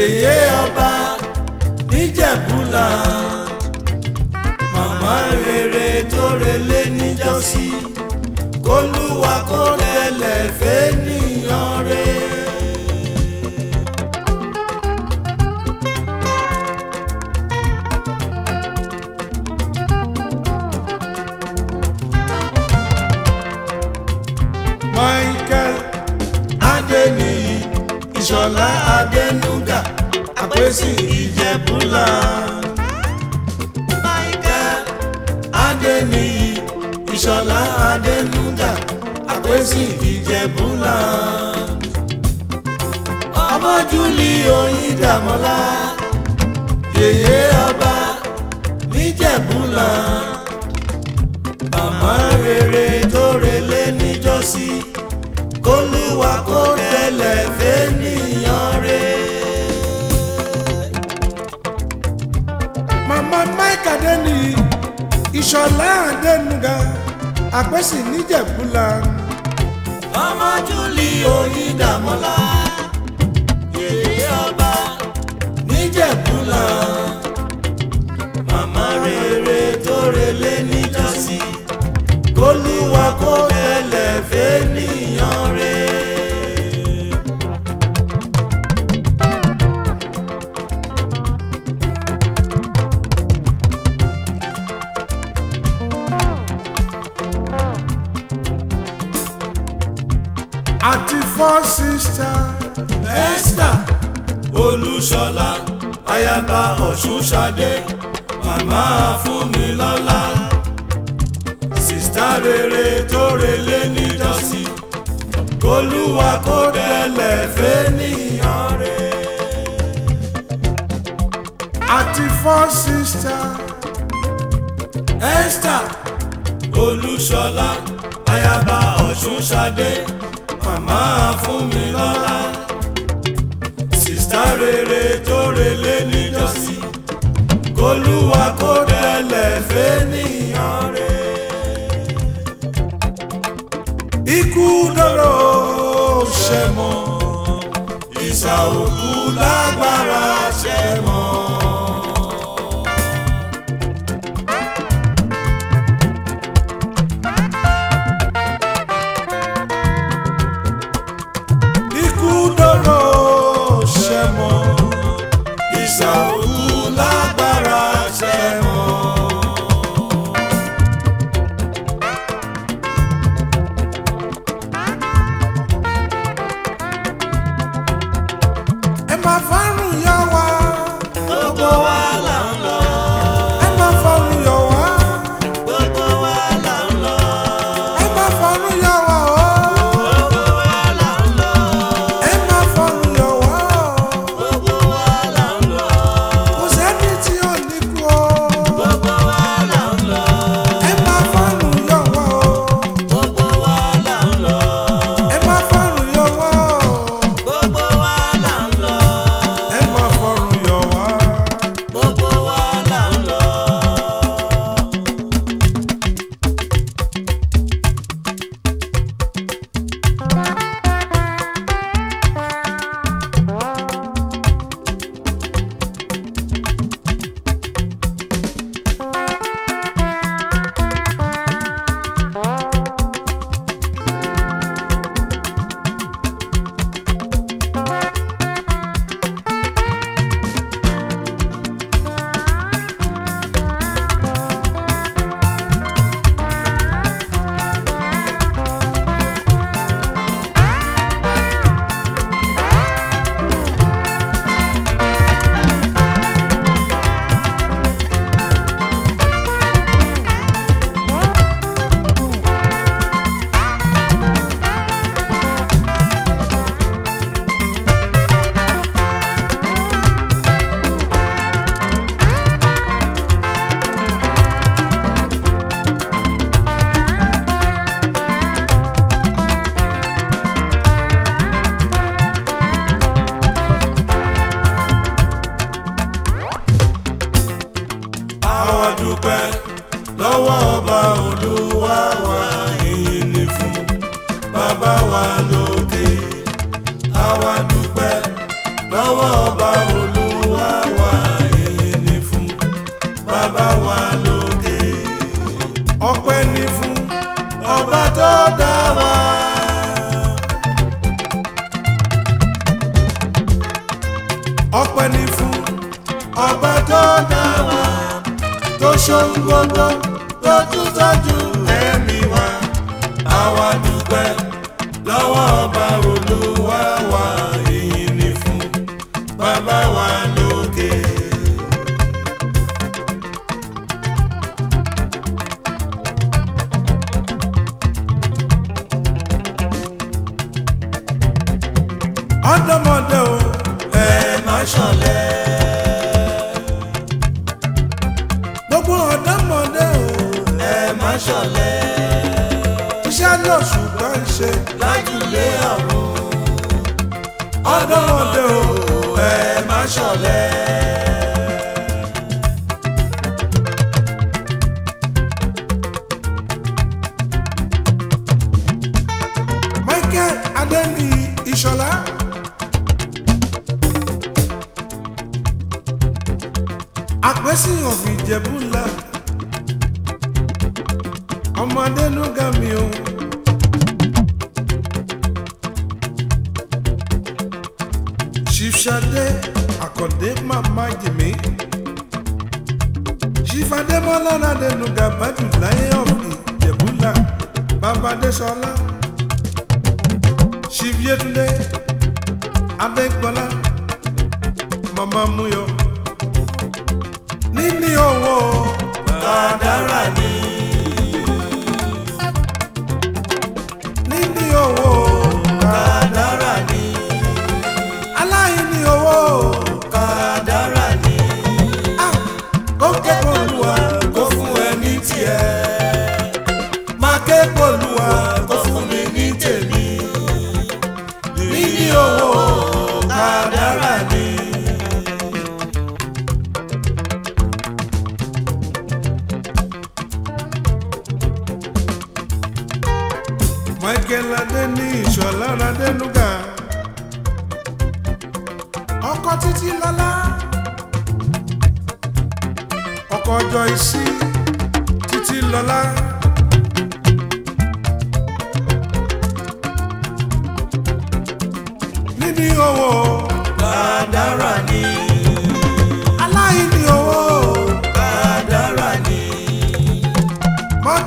yèyé ọba níjẹ̀búland màmá rere tó relé níjọ́sí kólúwa kó rẹlẹ̀ fẹ́ nìyí. Kwesi Ìjẹ̀bú-Òla. Michael Adeniyi Ìṣọ̀lá Adénúgà Akwesi Ìjẹ̀bú-Òla. Ọmọ Julie Oyindamola Yèyé ọba níjẹ̀bú-Òla. Màmá rere tó relé níjọ́sí kólúwa kó rẹlẹ̀ fẹ́ ní. àpẹ́sì níjẹ̀bú la. ọmọ júlì onídàmọ́lá. ìyálàbá ọ̀ṣun ṣadé màmá fún mi lọ́lá sìstá rere tó relé níjọ́sí kólúwa kó dẹ́lẹ̀ fẹ́ níyàn rẹ̀. àti fọ́ sista Esther Olúṣọlá ayaba ọ̀ṣun ṣadé màmá fún mi lọ́lá sista rere tó relé níjọ́sí kólúwa kó dẹlẹ̀ fẹ́nìyàn rẹ̀. ikú dọ̀rọ̀ ṣẹ̀mọ̀ ìsà lágbára ṣẹ̀mọ̀. pàfọ́rùn yọ. baba ṣọ̀lẹ ọ̀run ọdún ọdún ẹ má ṣọ̀lẹ.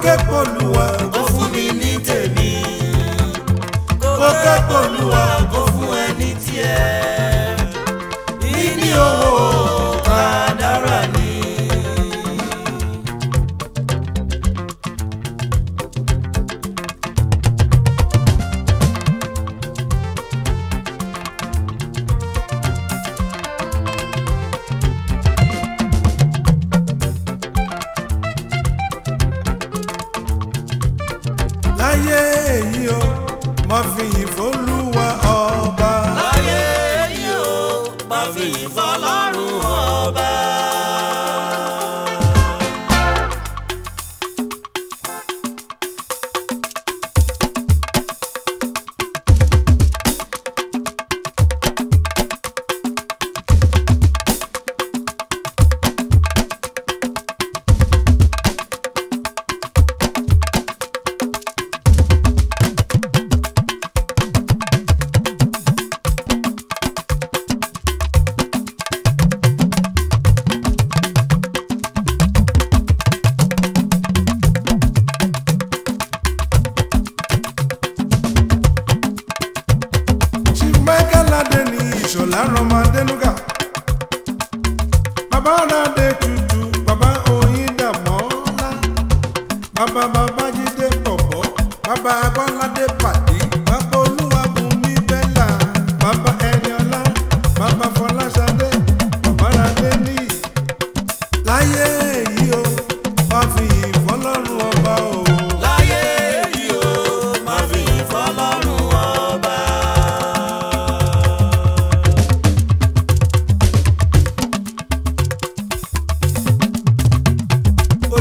kẹ́kọ̀ọ́ lùwà kó fún mi ní tèmi kó kẹ́kọ̀ọ́ lùwà kó.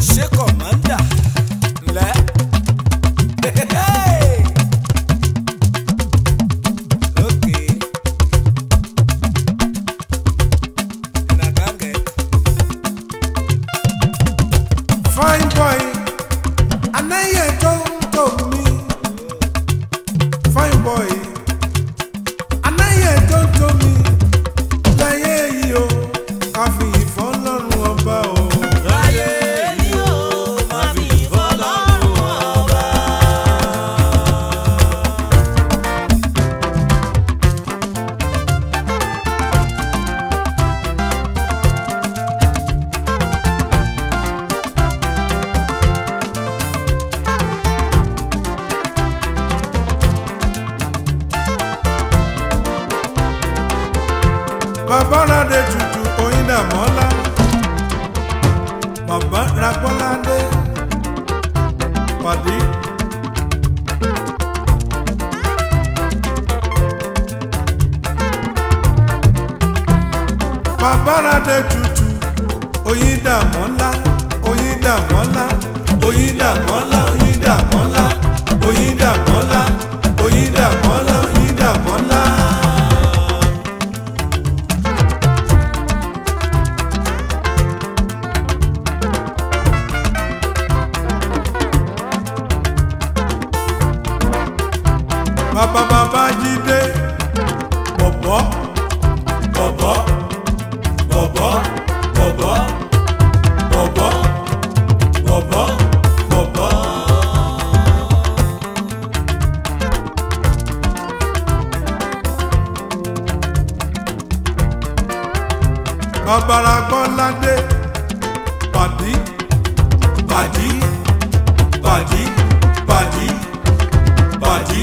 ṣe kọ́. alágbáradẹ tutù Oyindàmọ́lá Oyindàmọ́lá Oyindàmọ́lá. babaragbọ́ládé pàdí pàdí pàdí pàdí pàdí.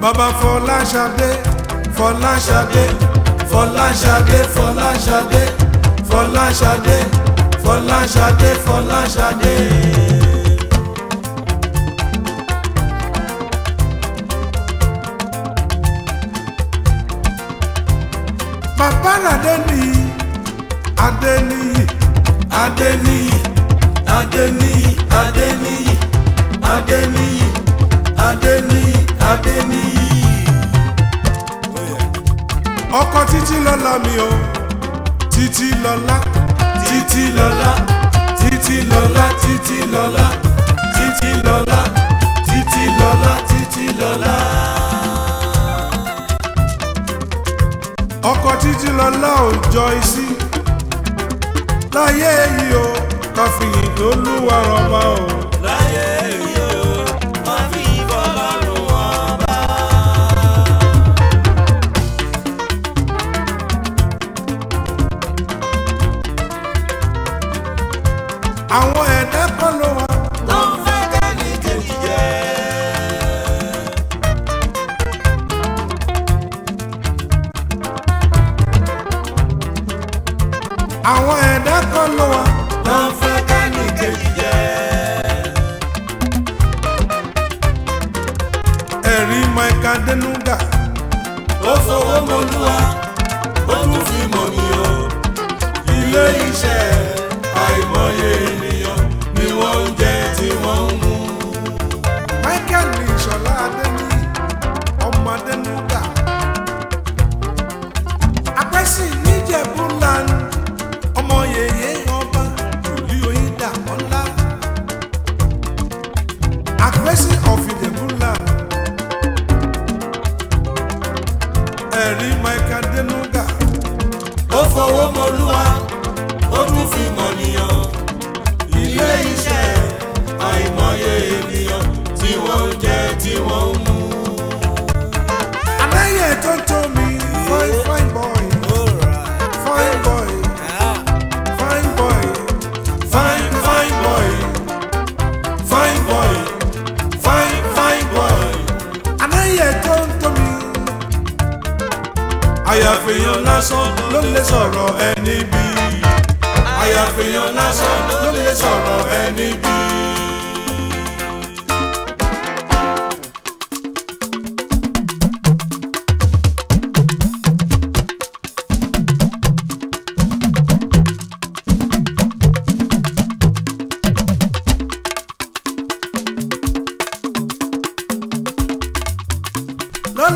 Baba Fola Fola Fola bàbá Fọláṣadé Fọláṣadé Fọláṣadé Fọláṣadé Fọláṣadé Fọláṣadé Fọláṣadé. bàbá Adéníyì Adéníyì Adéníyì Adéníyì Adéníyì Adéníyì Adéníyì adé nìyí ọkọ títí lọ́la mi o títí lọ́la títí lọ́la títí lọ́la títí lọ́la títí lọ́la títí lọ́la títí lọ́la. ọkọ títí lọ́la ò jọ isí láyé yìí o káfíyìn tó lúwa rọba o.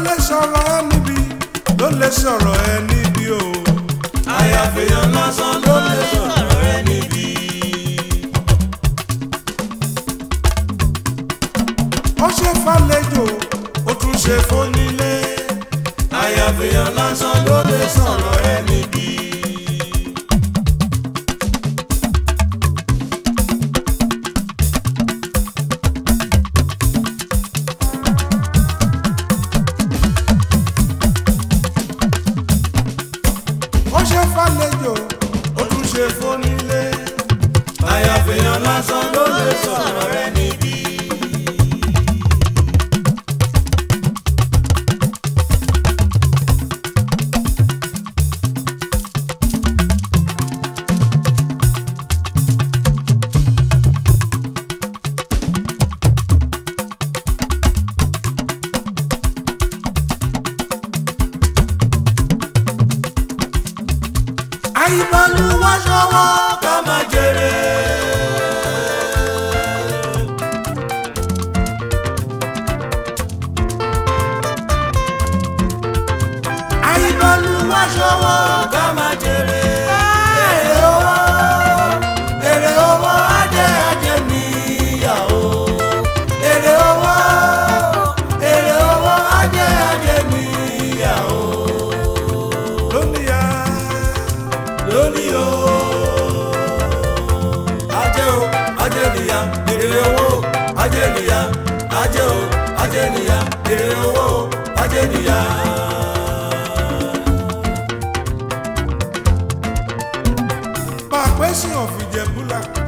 lè sọ̀rọ̀ ẹ níbi ló lè sọ̀rọ̀ ẹ níbi o. àyàfihàn lásán ló lè sọ̀rọ̀ ẹ níbi. ó ṣe fàlejò ó tún ṣe fónílé àyàfihàn lásán. Yeah.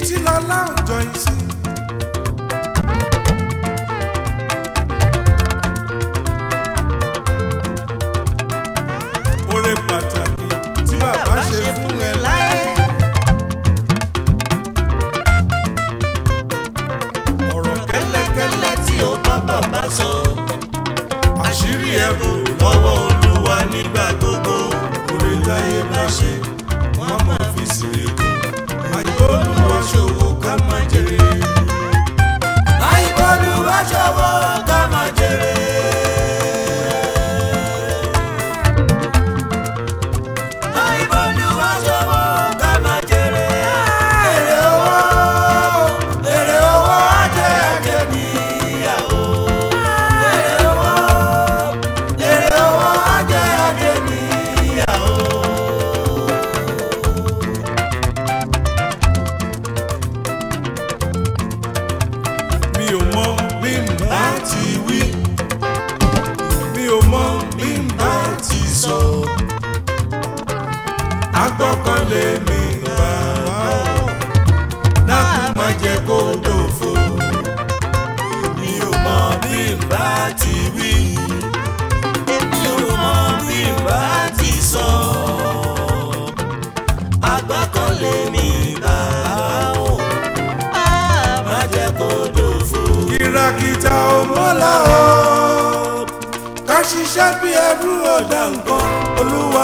títí lọ́lá òjò ìsìn.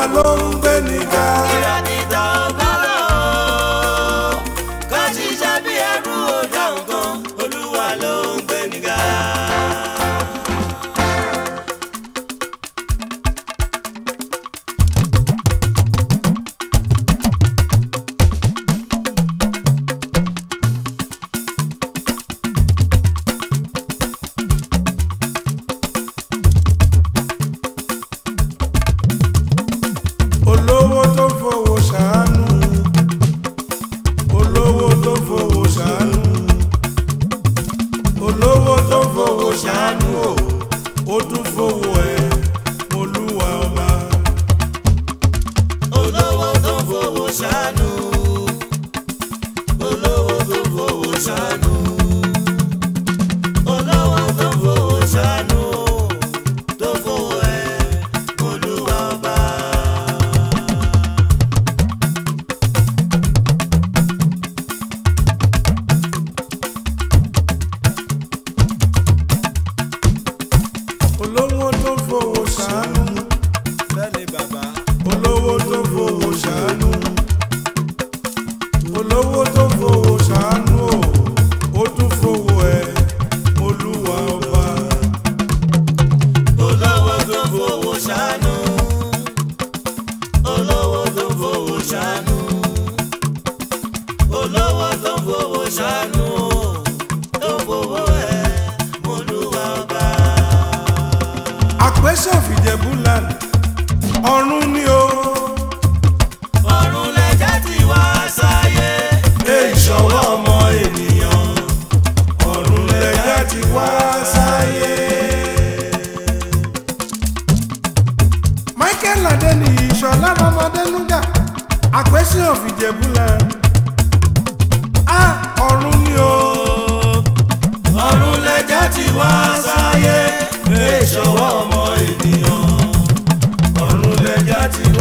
alone.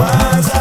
What's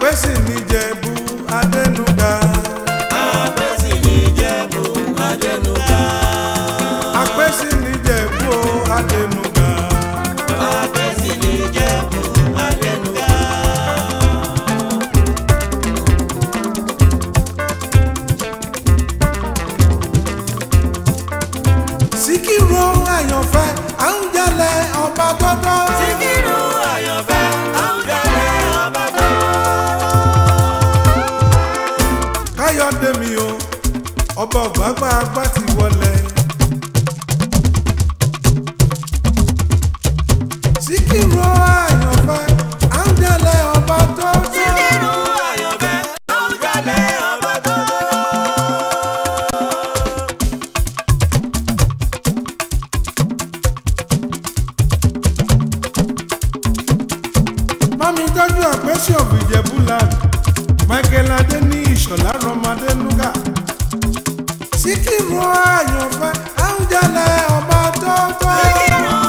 àgbésìn níjẹ̀bú adẹ́nuga. ọba ọ̀gbàgbà agbá ti wọlé. Síkírù Àyànfẹ́ áńgẹ́lẹ̀ ọba tó tó. Síkírù Àyànfẹ́ áńgẹ́lẹ̀ ọba tó tó. Mami tọ́jú àpẹ́sí ọ̀gbìn lánàá. Michael Adé ní ìṣọ̀lá Rọmadé Lúgà síkìmù àyànfẹ́ àwùjalè ọba tó tọ́. síkìmù.